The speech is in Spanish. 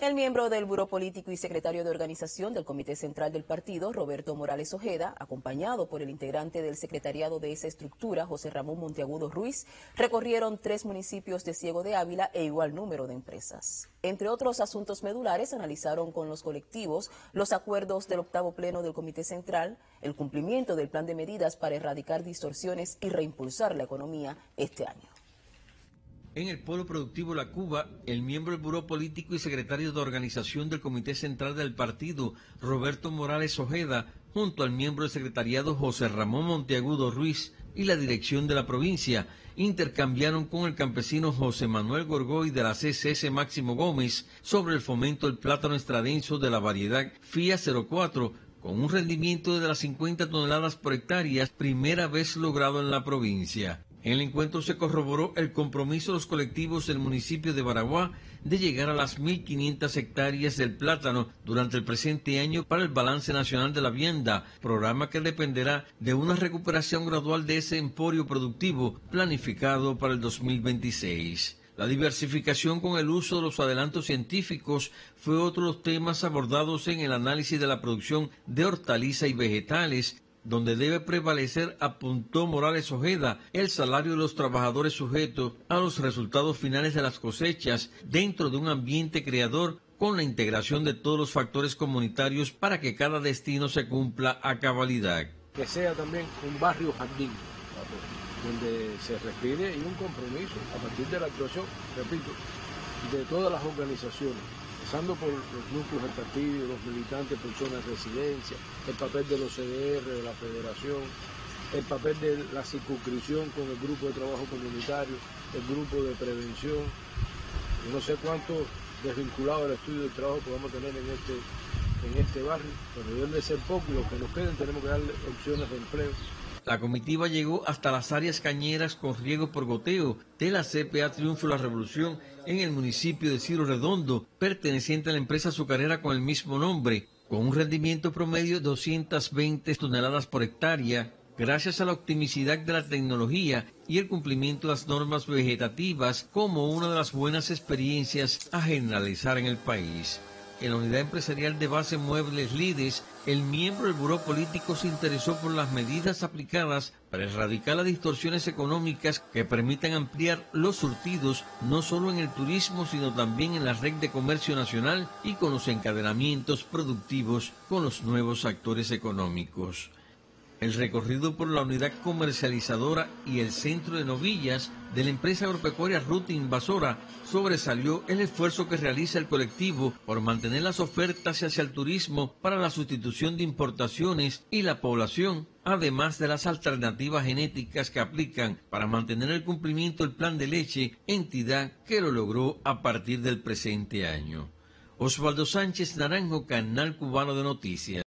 El miembro del Buró Político y secretario de organización del Comité Central del Partido, Roberto Morales Ojeda, acompañado por el integrante del secretariado de esa estructura, José Ramón Monteagudo Ruiz, recorrieron tres municipios de Ciego de Ávila e igual número de empresas. Entre otros asuntos medulares, analizaron con los colectivos los acuerdos del octavo pleno del Comité Central, el cumplimiento del plan de medidas para erradicar distorsiones y reimpulsar la economía este año. En el Polo Productivo La Cuba, el miembro del Buró Político y secretario de organización del Comité Central del Partido, Roberto Morales Ojeda, junto al miembro del secretariado José Ramón Monteagudo Ruiz y la dirección de la provincia, intercambiaron con el campesino José Manuel Gorgoy de la CCS Máximo Gómez sobre el fomento del plátano estradenso de la variedad FIA 04 con un rendimiento de las 50 toneladas por hectárea, primera vez logrado en la provincia. En el encuentro se corroboró el compromiso de los colectivos del municipio de Baraguá de llegar a las 1.500 hectáreas del plátano durante el presente año para el balance nacional de la vianda, programa que dependerá de una recuperación gradual de ese emporio productivo planificado para el 2026. La diversificación con el uso de los adelantos científicos fue otro de los temas abordados en el análisis de la producción de hortalizas y vegetales donde debe prevalecer, apuntó Morales Ojeda, el salario de los trabajadores sujetos a los resultados finales de las cosechas dentro de un ambiente creador con la integración de todos los factores comunitarios para que cada destino se cumpla a cabalidad. Que sea también un barrio jardín, donde se respire y un compromiso a partir de la actuación, repito, de todas las organizaciones pasando por los núcleos del partido, los militantes por zonas de residencia, el papel de los CDR, de la federación, el papel de la circunscripción con el grupo de trabajo comunitario, el grupo de prevención. No sé cuánto desvinculado del estudio del trabajo podemos tener en este, en este barrio, pero debe ser poco y los que nos queden tenemos que darle opciones de empleo. La comitiva llegó hasta las áreas cañeras con riego por goteo. De la CPA Triunfo La Revolución en el municipio de Ciro Redondo, perteneciente a la empresa azucarera con el mismo nombre, con un rendimiento promedio de 220 toneladas por hectárea, gracias a la optimicidad de la tecnología y el cumplimiento de las normas vegetativas como una de las buenas experiencias a generalizar en el país en la unidad empresarial de base Muebles Lides, el miembro del Buró Político se interesó por las medidas aplicadas para erradicar las distorsiones económicas que permitan ampliar los surtidos no solo en el turismo, sino también en la red de comercio nacional y con los encadenamientos productivos con los nuevos actores económicos. El recorrido por la unidad comercializadora y el centro de novillas de la empresa agropecuaria Ruta Invasora sobresalió el esfuerzo que realiza el colectivo por mantener las ofertas hacia el turismo para la sustitución de importaciones y la población, además de las alternativas genéticas que aplican para mantener el cumplimiento del plan de leche, entidad que lo logró a partir del presente año. Osvaldo Sánchez Naranjo, Canal Cubano de Noticias.